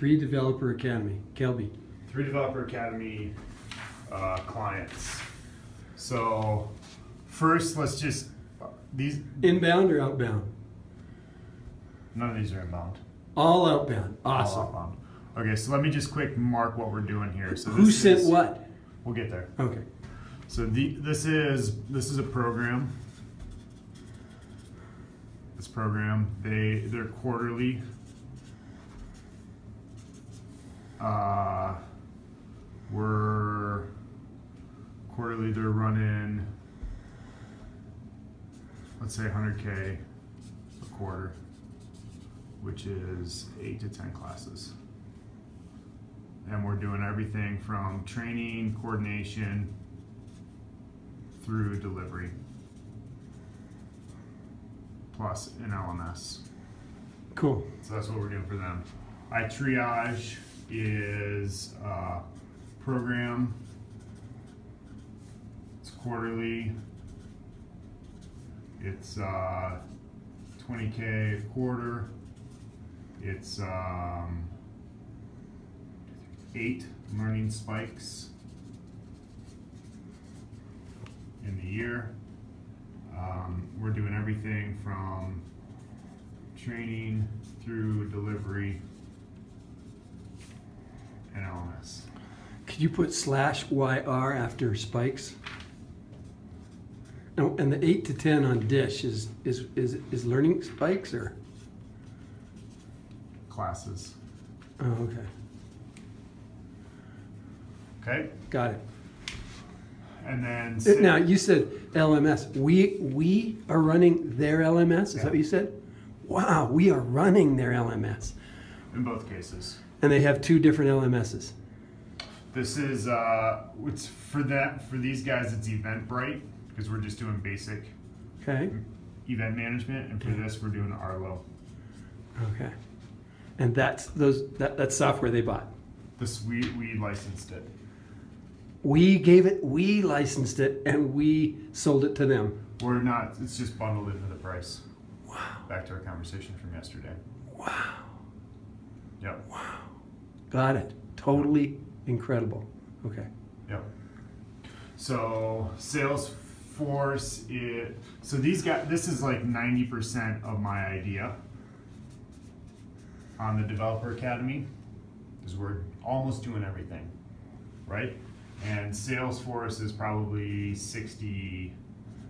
Three Developer Academy, Kelby. Three Developer Academy uh, clients. So first, let's just these. Inbound or outbound? None of these are inbound. All outbound. All Awesome. outbound. Okay, so let me just quick mark what we're doing here. So Who sent is- what? We'll get there. Okay. So the this is this is a program. This program they they're quarterly. Uh, we're quarterly. They're running. Let's say 100k a quarter, which is eight to ten classes. And we're doing everything from training, coordination, through delivery, plus an LMS. Cool. So that's what we're doing for them. iTriage is a program. It's quarterly. It's uh, 20k a quarter. It's um, eight learning spikes in the year. Um, we're doing everything from training through delivery LMS. Could you put slash YR after spikes? Oh, and the eight to ten on dish is is is is learning spikes or? Classes. Oh, okay. Okay? Got it. And then Uh, sa- Now you said LMS. We we are running their LMS. Is that what you said? Wow, we are running their LMS, in both cases. And they have two different LMSs. This is uh it's for that for these guys it's Eventbrite because we're just doing basic Okay. event management and for this we're doing Arlo. Okay. And that's those that, that's software they bought. This we we licensed it. We gave it, we licensed it, and we sold it to them. We're not it's just bundled into the price. Wow. Back to our conversation from yesterday. Wow. Yep. Got it. Totally incredible. Okay. Yep. So Salesforce it so these guys this is like 90% of my idea on the developer academy because we're almost doing everything right and salesforce is probably 60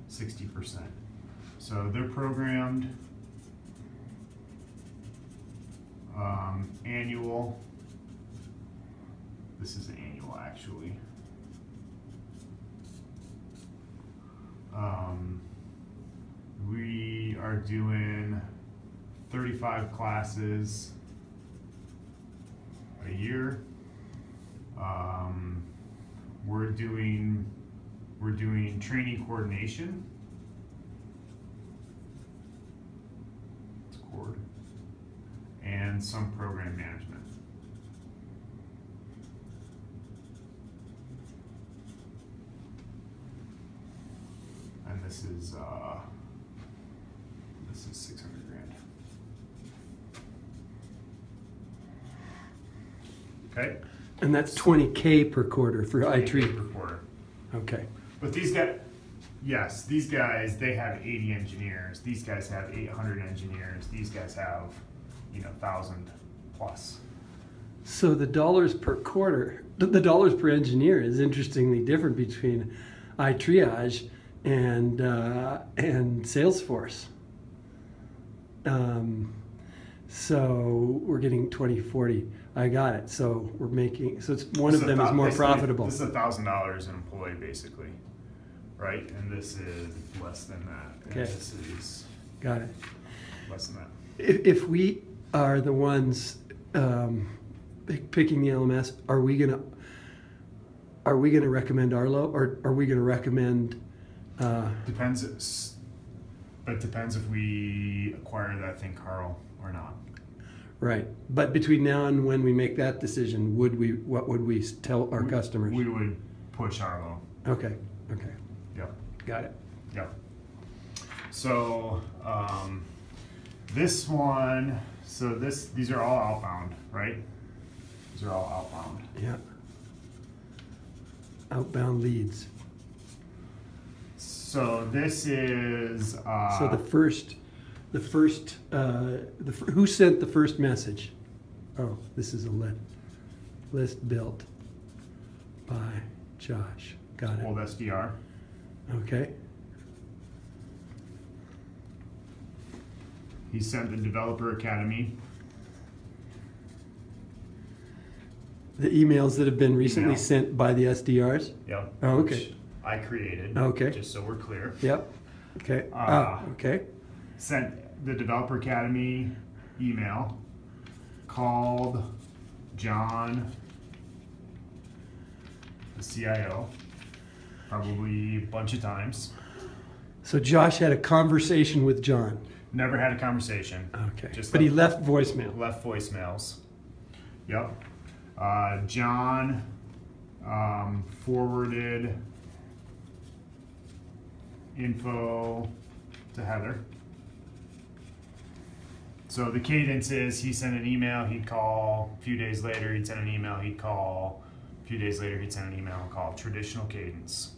60% so they're programmed um, annual this is annual actually um, we are doing 35 classes a year. Um, we're doing we're doing training coordination. It's cord. And some program management. And this is uh this is six hundred grand. Okay? And that's 20K per quarter for Per quarter. Okay. But these guys, yes, these guys, they have 80 engineers. These guys have 800 engineers. These guys have, you know, 1,000 plus. So the dollars per quarter, the, the dollars per engineer is interestingly different between iTriage and uh, and Salesforce. Um, so we're getting 2040. I got it. So we're making, so it's one This of them is more profitable. This is a $1,000 an employee, basically, right? And this is less than that. And Okay. this is Got it. less than that. If, if we are the ones um, picking the LMS, are we gonna are we gonna recommend Arlo or are we gonna recommend? Uh, Depends, but it depends if we acquire that thing, Carl, or not. right, but between now and when we make that decision, would we? What would we tell our We- customers? We would push Arlo. okay, okay, Yep. got it. Yep. So um, this one, so this these are all outbound, right? These are all outbound. Yeah. Outbound leads. So this is uh, So the first, the first, uh, the, fir- who sent the first message? Oh, this is a list, list built by Josh. Got it. old it. SDR. Okay. He sent the Developer Academy. The emails that have been recently Email. sent by the SDRs? Yep. Oh, okay. which I created. Okay. Just so we're clear. Yep. Okay. Ah. Ah, okay. Sent the Developer Academy email. Called John, the CIO, probably a bunch of times. So Josh had a conversation with John. Never had a conversation. Okay. Just but he left- left voicemail. left voicemails. Yep. Uh, John um, forwarded info to Heather. So the cadence is he sent an email, he'd call. A few days later, he'd send an email, he'd call. A few days later, he'd send an email and call. Traditional cadence,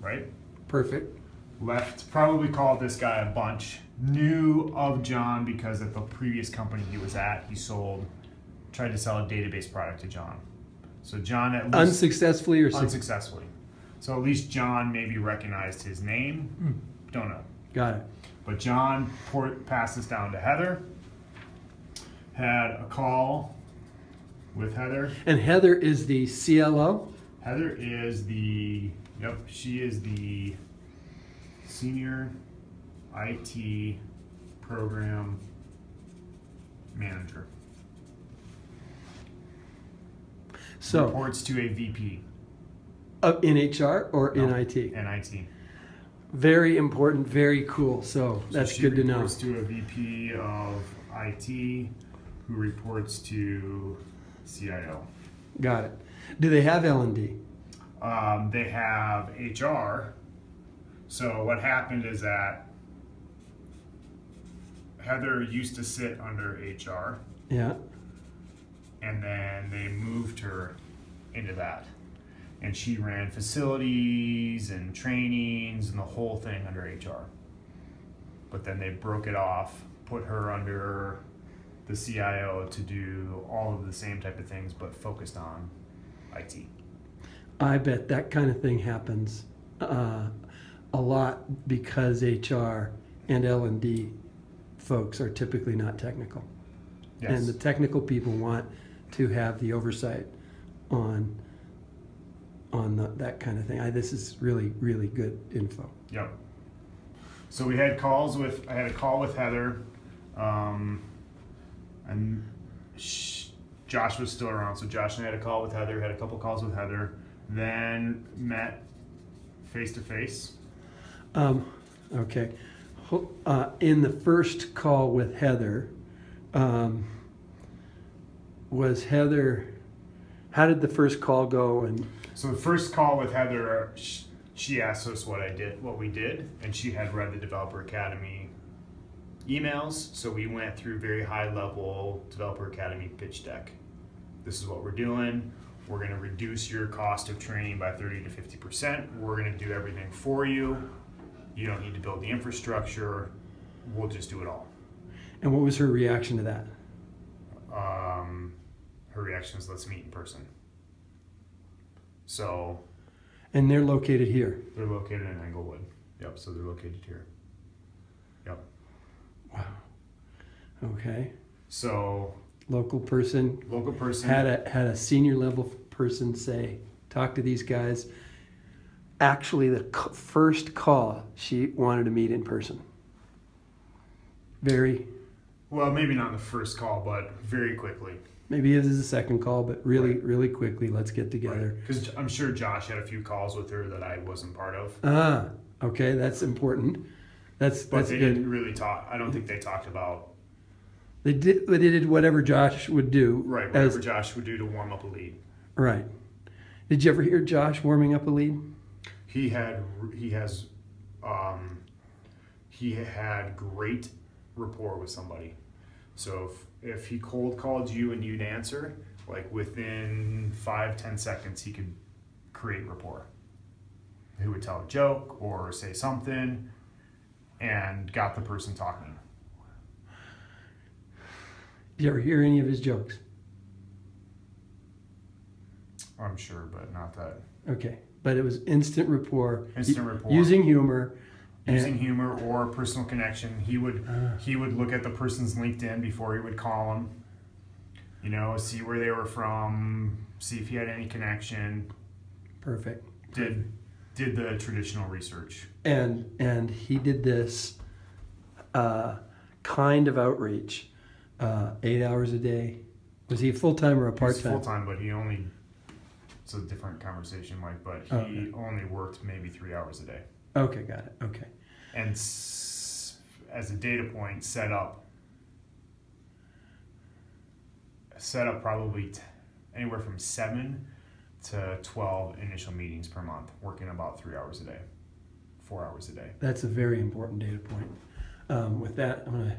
right? Perfect. left probably called this guy a bunch knew of john because at the previous company he was at he sold tried to sell a database product to john so john at least Unsuccessfully or suc- unsuccessfully so at least john maybe recognized his name Hmm. don't know Got it. but john port, passed this down to heather had a call with heather And Heather is the CLO. Heather is the yep, she is the senior IT program manager. So reports to a VP uh, in HR or in IT. in IT. Very important. Very cool. So So that's good to know. reports to a VP of IT who reports to CIO. Got it. Do they have L and D? Um, they have HR. So what happened is that Heather used to sit under HR, Yeah. and then they moved her into that. And she ran facilities and trainings and the whole thing under HR. But then they broke it off, put her under the CIO to do all of the same type of things, but focused on IT. I bet that kind of thing happens uh, a lot because HR and L and D folks are typically not technical, Yes. and the technical people want to have the oversight on on the, that kind of thing. I, this is really really good info. Yep. So we had calls with, I had a call with Heather, um, and sh- Josh was still around. So Josh and I had a call with Heather, had a couple calls with Heather, then met face to face. Um, okay. Ho- Uh, in the first call with Heather, um, was Heather, how did the first call go? And So the first call with Heather, she asked us what I did, what we did, and she had read the Developer Academy emails. So we went through very high level Developer Academy pitch deck. This is what we're doing. We're going to reduce your cost of training by 30 to 50%. We're going to do everything for you. You don't need to build the infrastructure. We'll just do it all. and what was her reaction to that? Um, her reaction is let's meet in person. So And they're located here. They're located in Englewood. Yep, so they're located here. Yep. Wow. Okay. So Local person local person had a had a senior level person say, talk to these guys. Actually, the c- first call she wanted to meet in person. Very well, maybe not the first call, but very quickly. Maybe this is the second call, but really, Right. really quickly, let's get together. Because I'm sure Josh had a few calls with her that I wasn't part of. Ah, okay, that's important. That's But that's they good. didn't really talk. I don't think they talked about They did they did whatever Josh would do. right as- whatever Josh would do to warm up a lead. right. Did you ever hear Josh warming up a lead? He had he has um, he had great rapport with somebody. So if, if he cold called you and you'd answer, like within five ten seconds he could create rapport. He would tell a joke or say something, and got the person talking. Do you ever hear any of his jokes? I'm sure, but not that Okay, but it was instant rapport. instant rapport. Using humor. Using humor or personal connection. He would Ah. he would look at the person's LinkedIn before he would call them. You know, see where they were from, see if he had any connection. Perfect. Did did the traditional research. And and he did this uh, kind of outreach, uh, eight hours a day. Was he full time or a part time? Full time? but he only. It's a different conversation, Mike. But he Okay. only worked maybe three hours a day, Okay, got it. Okay. and s- as a data point, set up. Set up probably t- anywhere from seven to twelve initial meetings per month, working about three hours a day, four hours a day. That's a very important data point. Um, with that, I'm gonna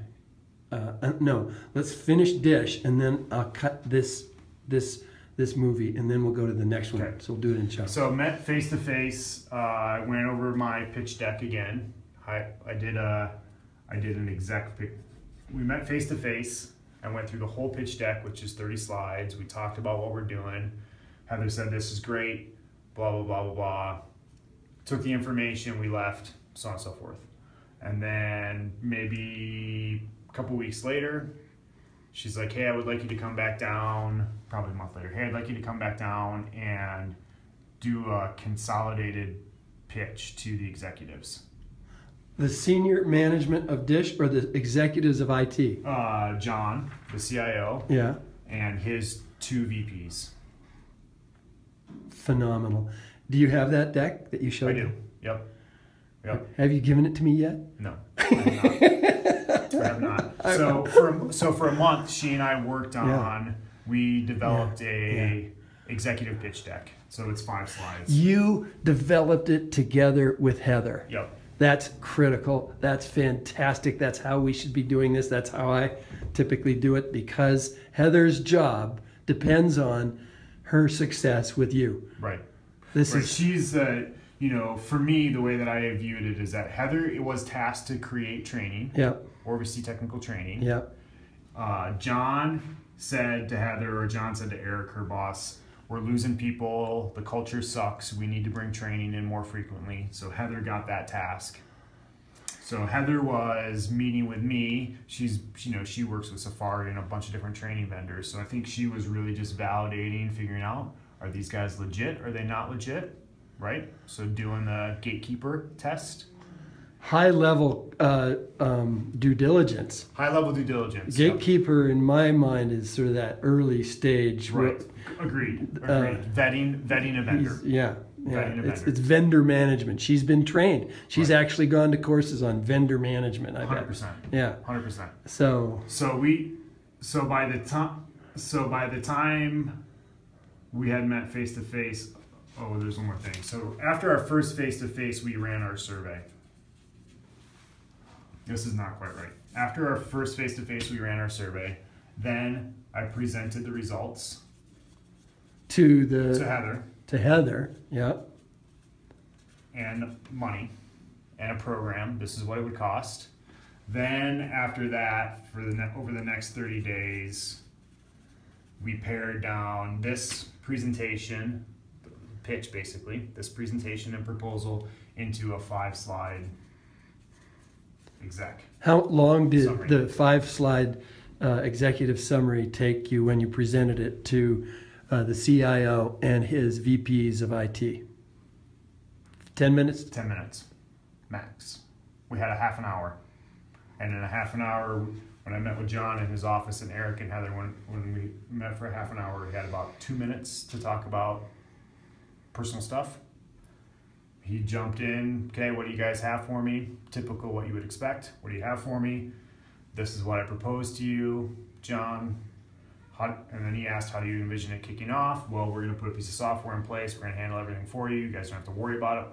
uh, uh, no. Let's finish dish, and then I'll cut this this this movie, and then we'll go to the next one. Okay. So we'll do it in chunks. So met face to face. uh, I went over my pitch deck again. I I did a I did an exec. pic- We met face to face. I went through the whole pitch deck, which is thirty slides. We talked about what we're doing. Heather said this is great. Blah blah blah blah blah. Took the information. We left. So on and so forth. And then maybe a couple weeks later, she's like, "Hey, I would like you to come back down." Probably a month later. Hey, I'd like you to come back down and do a consolidated pitch to the executives. the senior management of Dish or the executives of IT. Uh, John, the CIO, Yeah, and his two VPs. phenomenal. Do you have that deck that you showed? I do. Yep. Yep. Have you given it to me yet? No. I have not. I have not. So for so for a month, she and I worked on. We developed a executive pitch deck. So it's five slides. You developed it together with Heather. Yep. That's critical. That's fantastic. That's how we should be doing this. That's how I typically do it because Heather's job depends on her success with you. Right. This Right. is She's uh, you know, for me, the way that I viewed it is that Heather it was tasked to create training, yeah, oversee technical training. yeah. Uh, John said to Heather, or John said to Eric, her boss, "We're losing people. The culture sucks. We need to bring training in more frequently." So Heather got that task. So Heather was meeting with me. She's, you know, she works with Safari and a bunch of different training vendors. So I think she was really just validating, figuring out are these guys legit? Are they not legit? Right. So doing the gatekeeper test, High level uh, um, due diligence. high level due diligence. Gatekeeper, in my mind, is sort of that early stage. where Right. Agreed. Agreed. Uh, vetting, vetting a vendor. Yeah, yeah. It's, vendor. it's vendor management. She's been trained. She's Right. actually gone to courses on vendor management. I Hundred bet. percent. Yeah. Hundred percent. So So we, so by the time, so by the time we had met face to face, oh, there's one more thing. So after our first face to face, we ran our survey. This is not quite right. After our first face to face, we ran our survey. Then I presented the results to the to the Heather to Heather. Yeah. and money and a program. This is what it would cost. Then after that, for the ne- over the next 30 days, we pared down this presentation, pitch basically, this presentation and proposal into a five slide exec. How long did Summary. the five slide uh, executive summary take you when you presented it to uh, the CIO and his VPs of IT? 10 minutes? 10 minutes max. We had a half an hour. And in a half an hour, when I met with John in his office and Eric and Heather, when, when we met for a half an hour, we had about two minutes to talk about personal stuff. He jumped in, okay, what do you guys have for me? Typical what you would expect. What do you have for me? This is what I proposed to you, John. How, and then he asked, how do you envision it kicking off? Well, we're going to put a piece of software in place. We're going to handle everything for you. You guys don't have to worry about it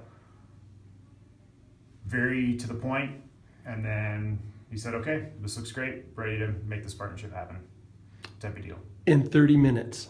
very to the point. point, and then he said, "Okay, this looks great. Ready to make this partnership happen." Type of deal. in thirty minutes.